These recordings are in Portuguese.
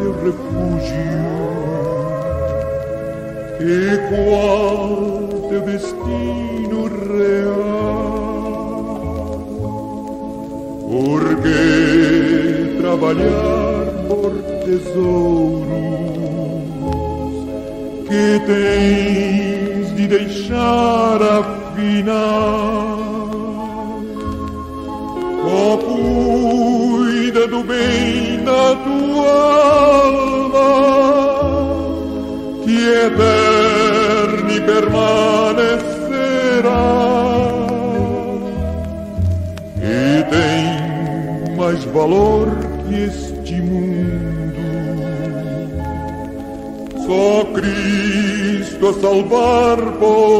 meu refúgio e qual teu destino real. Porque trabalhar por tesouros que tens de deixar afinal. Oh, cuida do bem da tua alma, que eterno e permanecerá. E tem mais valor que este mundo. Só Cristo a salvar poderá.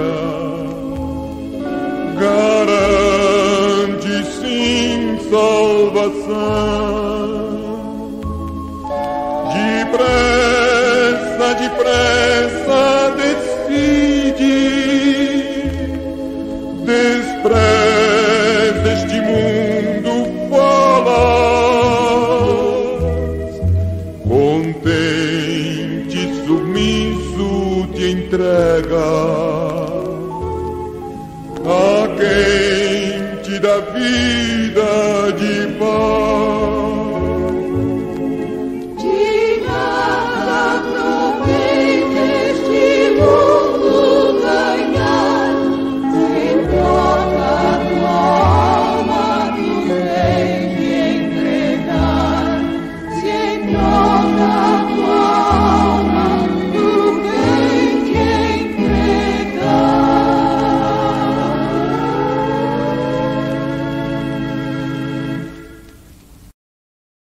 em salvação. Depressa, depressa, decide, despreza este mundo, falas, contente, submisso, te entrega. a quem da vida de paz.